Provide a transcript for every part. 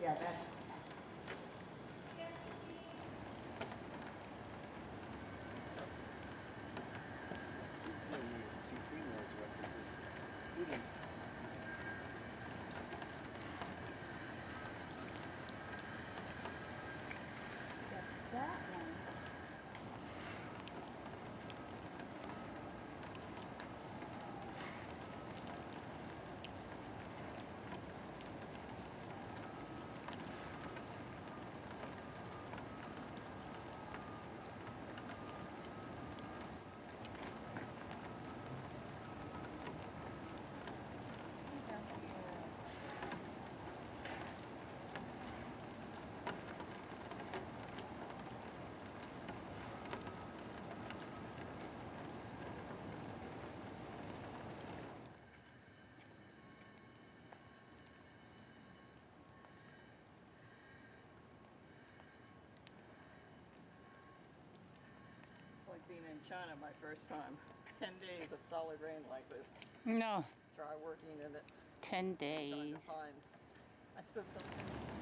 Yeah, that's, that's that one. Being in China my first time. 10 days of solid rain like this. No, Try working in it. 10 Trying to days. I stood some.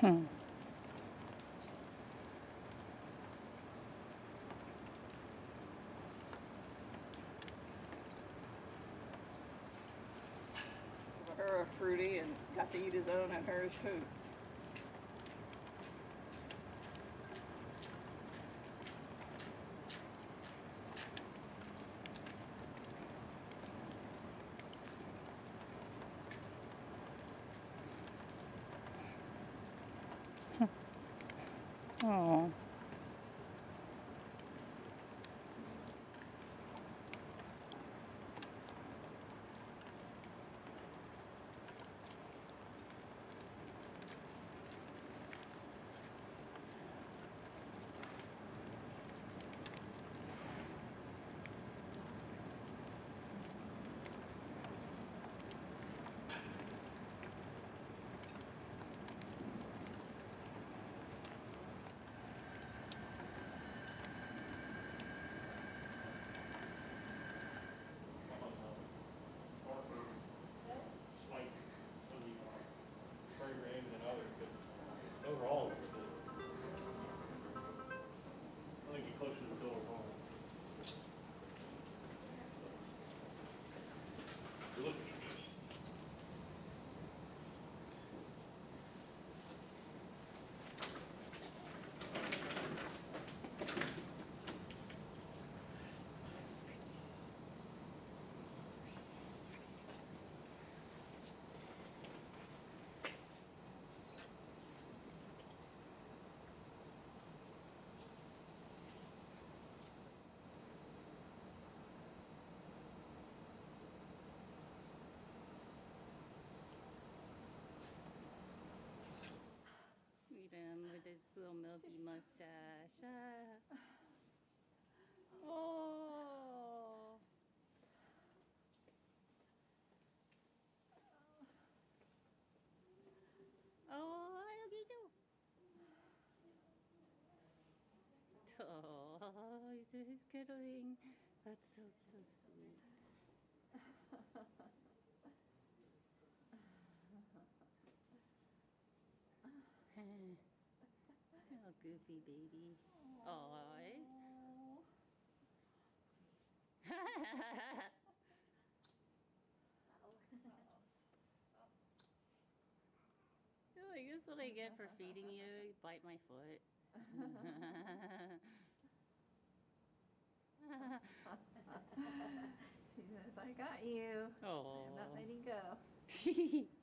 Hmm. Her a fruity and got to eat his own and hers too. Oh. slight, some of the uh, spray rain and others, but overall, it's good. I think you're closer to the door home. You look Look at him with his little milky mustache. Ah. Oh. Oh, look at you. Oh, he's, he's cuddling. That's so, so sweet. oh, goofy baby. Oh. You're like, this is what I get for feeding you. You bite my foot. she says, I got you. Oh. I'm not letting go.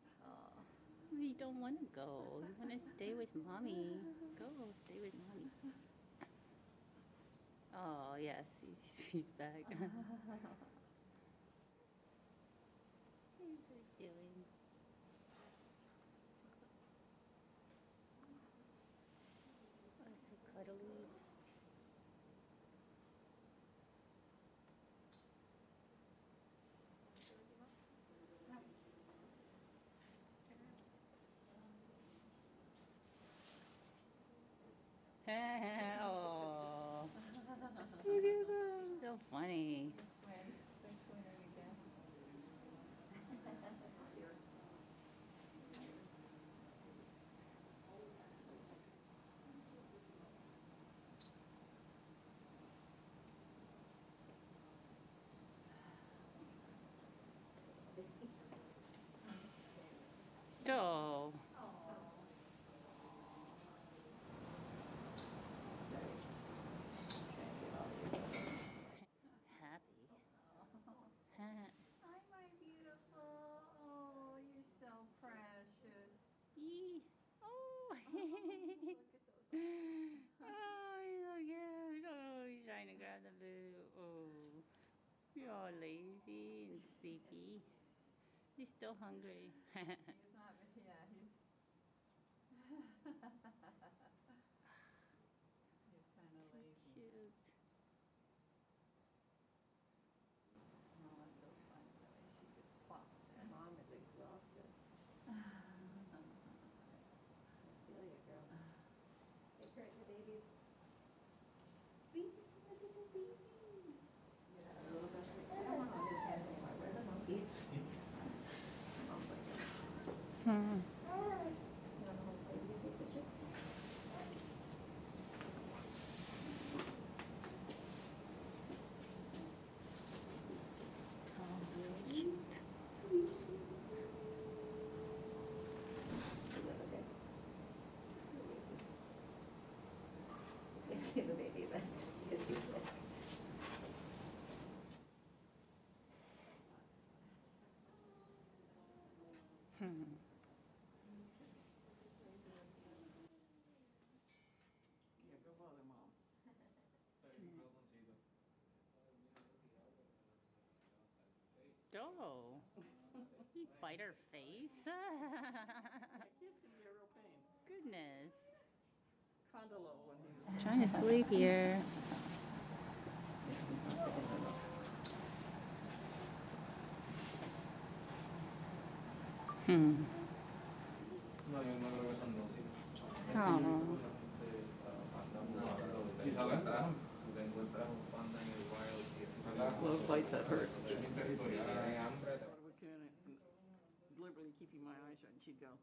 Don't want to go. You want to stay with mommy. Go, stay with mommy. Oh, yes, he's, he's back. Hey, What's doing? Oh, so cuddly. oh. so funny. Twins, they're twinning again. Oh. Happy. Hi, my beautiful. Oh, you're so precious. Yee. Oh. Look at those. oh, he's so cute. Oh, he's trying to grab the boo. Oh, you're all lazy and sleepy. He's still hungry. He's not, yeah, he's. He's kind of lazy. Cute. Mama's so fun, the way she just plops there. Mom is exhausted. I feel you, girl. Hey, Kurt, the babies. Sweet, look at the baby. Yeah, a little bit. I don't want all these hands anymore. Where are the monkeys? Oh, my God. Hmm. You want to hold tight, you take a picture? Oh, so cute. Is that okay? You can see the baby, but because he's there. Hmm. Yeah, go bother mom. Oh. You bite her face? That kid's gonna be a real pain. Goodness. Condolo when he's. Trying to sleep here. I would kind of deliberately keeping my eyes shut, and she'd go,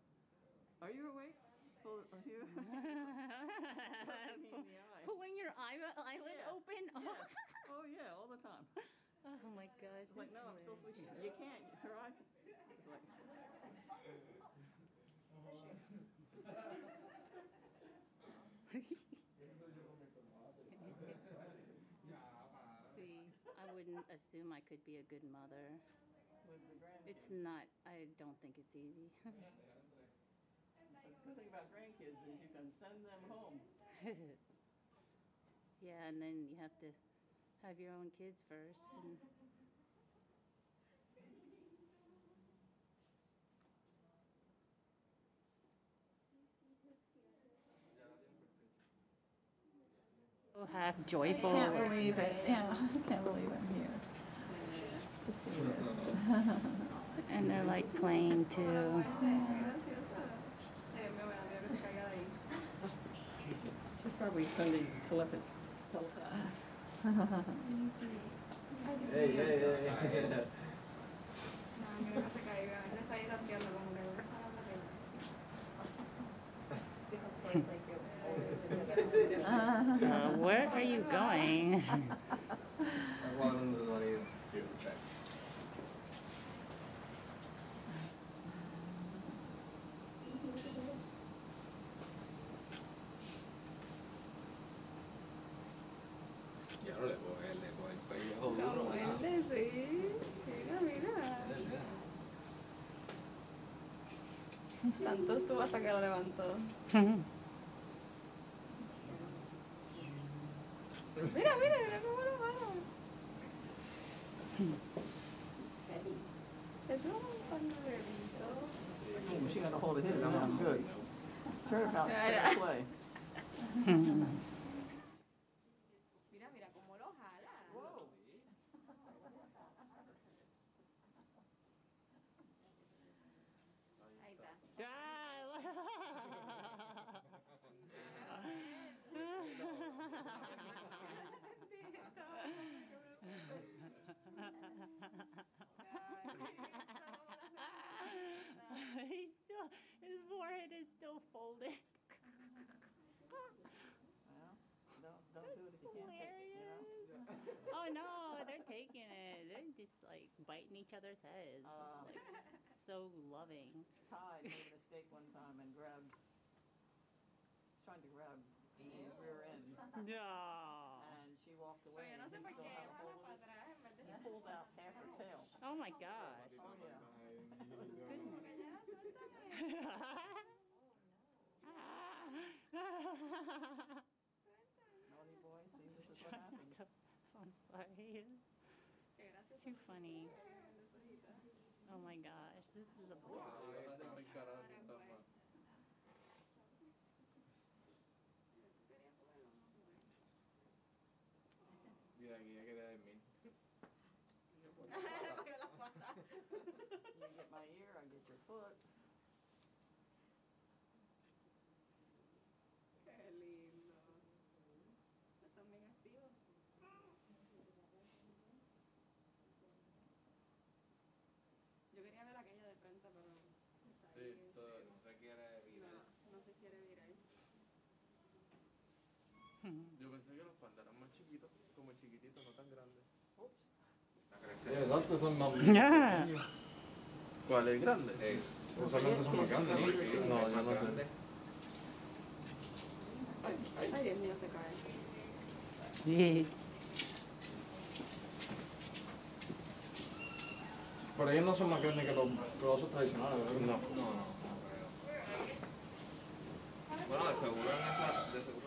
"Are you awake? Are you?" Poking me in the eye. Pulling your eye, eyelid Yeah. open? Yeah. Oh, oh yeah, all the time. Oh my gosh. It's like, no, I'm still sleeping. You can't. Her eyes. It's like, See, I wouldn't assume I could be a good mother. It's not, I don't think it's easy. The good thing about grandkids is you can send them home. yeah, and then you have to have your own kids first. And half joyful. I can't believe it. Yeah, I can't believe I'm here. To see this. And they're like playing too. She's probably sending telepathy. Hey, hey, hey, hey. Face like you're older than Uh, you going? One those money here for check. Ya Claro, eh, le coge, le coge el pellejo duro. ¿verdad? fuerte, sí. Mira, mira. Ese es el nene. Tanto estuvo hasta que lo levantó. Mira, mira, mira cómo lo para. Es un pañuelito. Oh, she got a hold of his now, good. Turnabout's Yeah, fair yeah. play. Mira, mira cómo lo jala. Whoa. Ahí está. He's still, his forehead is still folded. Well, don't, don't do it if you can't take it, you know? Hilarious. Oh no, they're taking it. They're just like biting each other's heads. Uh, Like, so loving. Ty made a mistake one time and grabbed, trying to grab Eve's rear end, No. and she walked away, Oye, and no sé he por still qué had a hold of para it. atrás en vez de He pulled out half her tail. Oh my gosh. Oh, yeah. Como que ya, suéltame. Naughty boy, see, this is what happens. I'm sorry. Gracioso. Too funny. Oh my gosh, this is a Wow, quería ver aquella de frente, pero está Sí, ahí. so, no se quiere virar. No, no se quiere virar. Yo pensé que los pandas eran más chiquitos, como chiquititos, no tan grandes. Exacto, son más Yeah. ¿Cuál es grande? Eh, Usualmente son más grandes, ¿no? sí, sí, No, yo no sé. grande. Ay, Dios mío, se cae. Pero ellos no son más grandes que los, que los osos tradicionales, ¿verdad? No, no, no. Bueno, de seguro en esa, de seguro.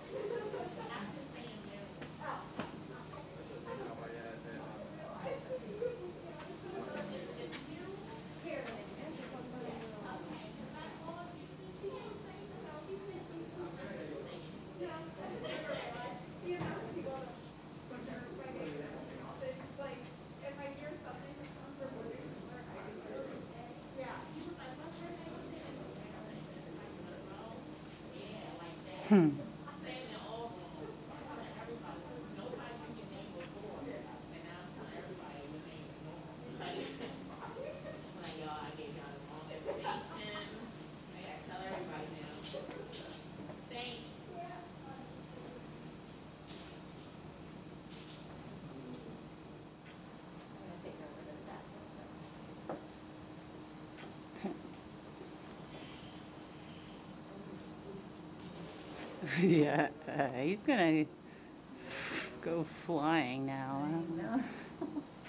Hmm. I'm gonna take over the back. yeah, uh, he's gonna go flying now. I'm No.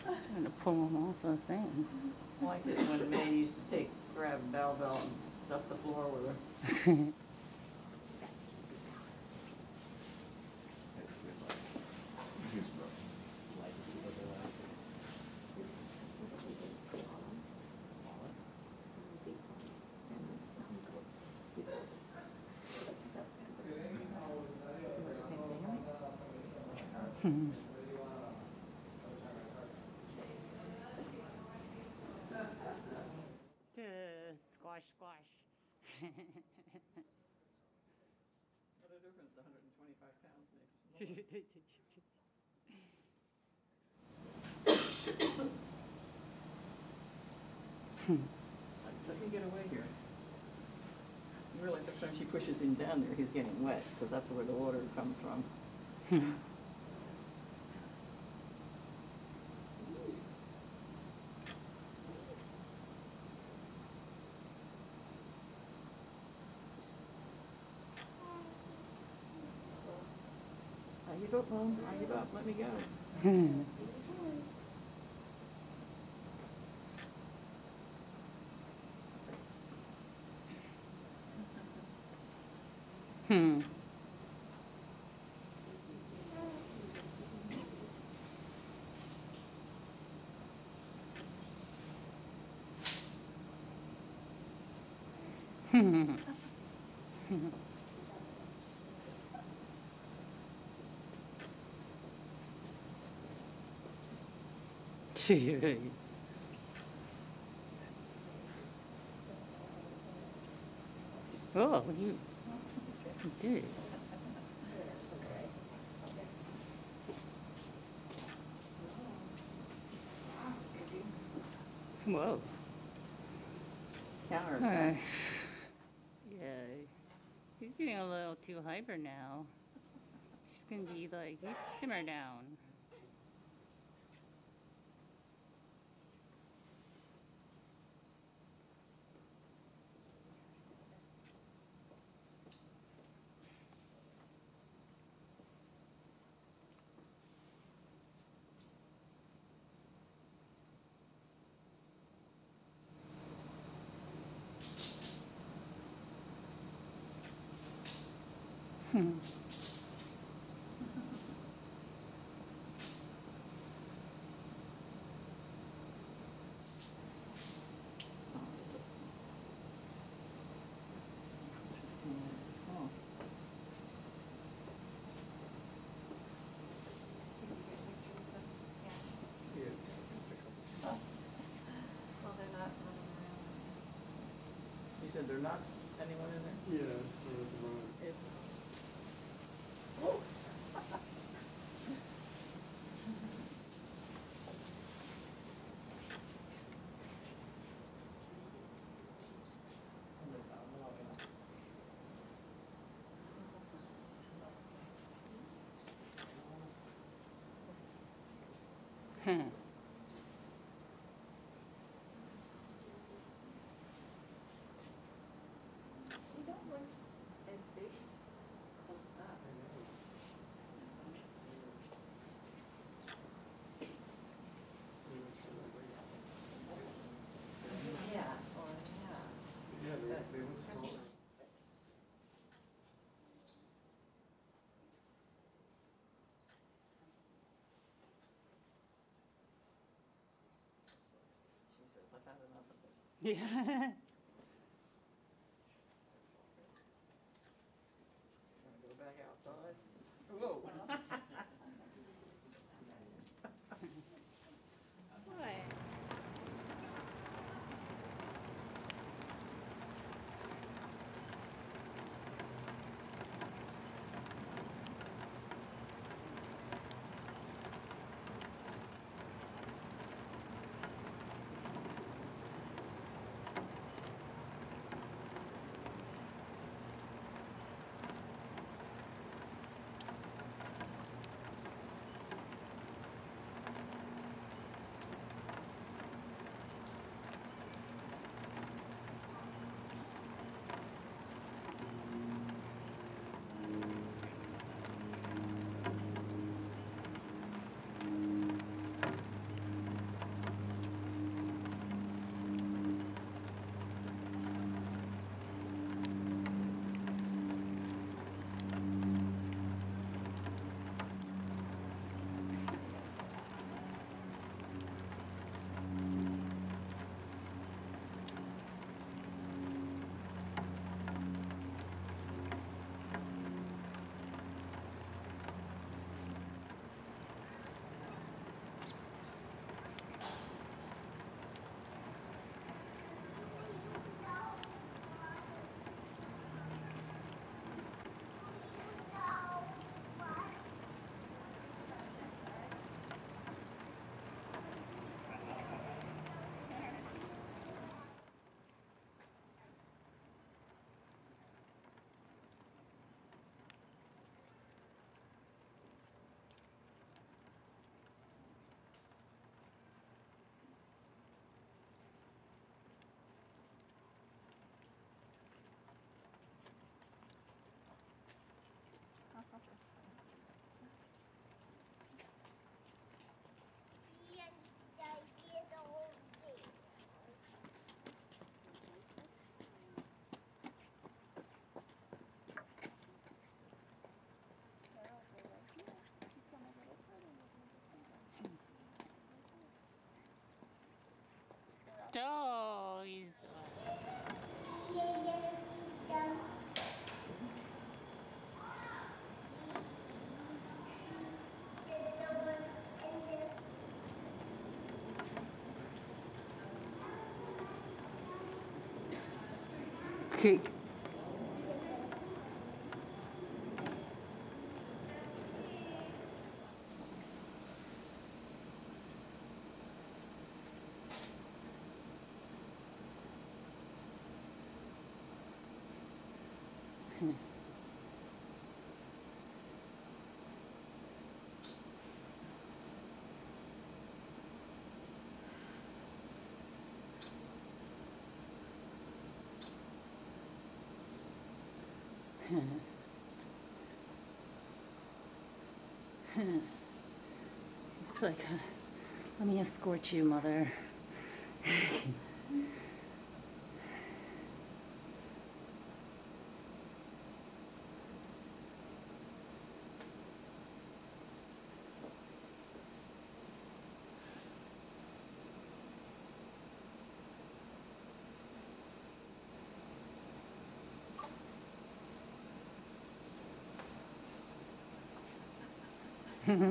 trying to pull him off the thing. Like it when Mei used to take, grab Bei Bei and dust the floor with her. Hmm. Squash, squash. What a difference, hundred and twenty-five pounds makes. Let me get away here. You realize every time she pushes him down there, he's getting wet, because that's where the water comes from. I give Mom. I give up. Let me go. Hmm. Hmm. Oh, you, you did. Whoa. Counter. Uh, yeah, he's getting a little too hyper now. She's gonna be like, you simmer down. Hmm. Fifteen minutes. Come on. Yeah. Well, they're not running around. You said they're not anyone in there? Yeah, Hmm. They don't look as big close up. Yeah, or, yeah. Yeah, they, they look smaller. she says, I've had enough of this. Yeah. Cake. It's like, uh, let me escort you, mother. Poor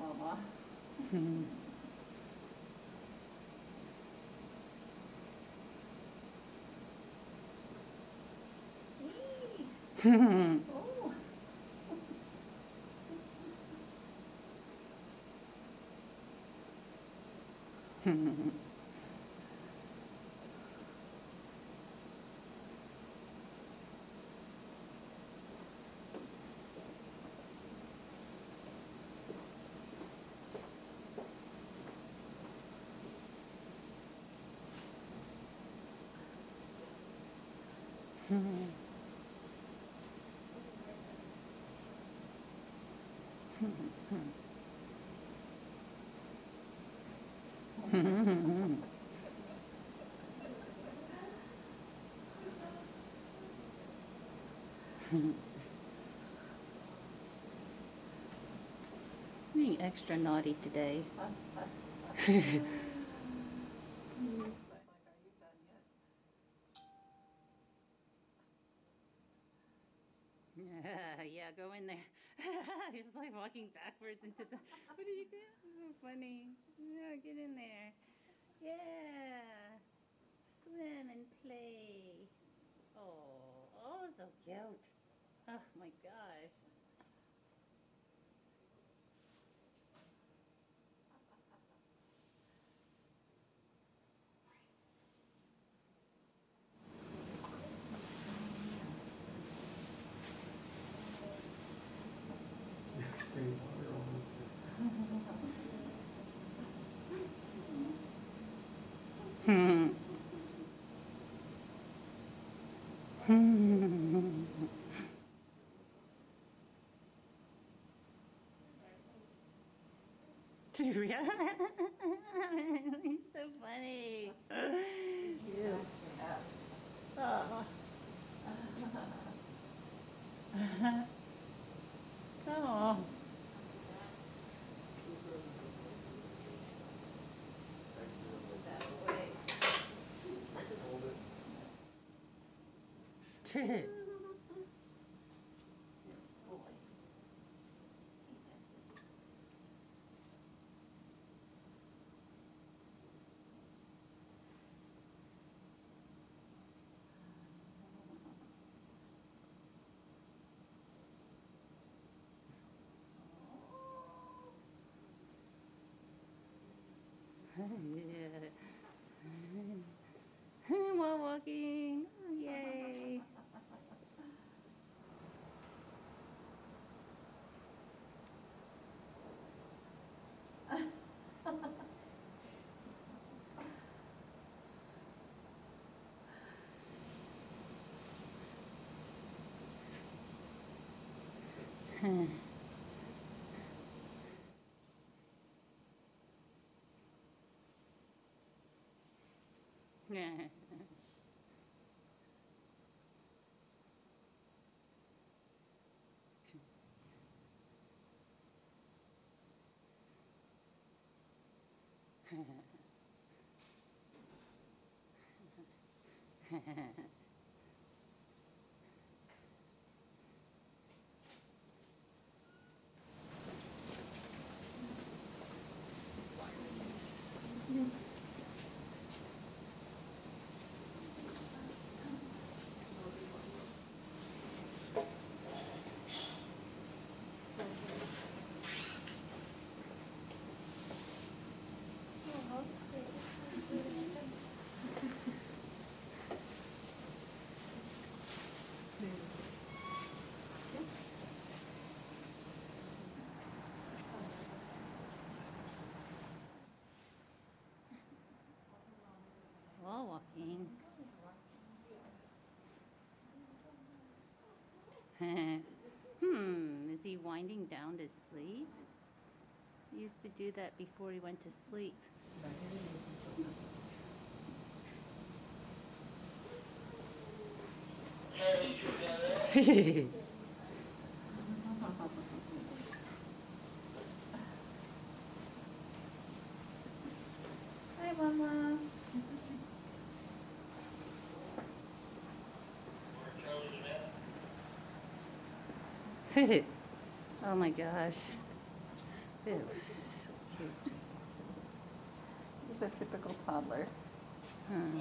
mama. Oh. Being extra naughty today. He's like, are you done yet? Yeah, yeah, go in there. He's like walking backwards into the. What are you doing? So funny. Yeah, get in there. Yeah. Swim and play. Oh, oh, so cute. Oh my gosh. Hmm. He's so funny. Oh. oh. Boy. While walking. 嗯。嗯。嘿嘿。嘿嘿。嘿嘿。Walking. hmm, is he winding down to sleep? He used to do that before he went to sleep. Hi, Mama. Oh my gosh. Ew, so cute. He's a typical toddler. Huh.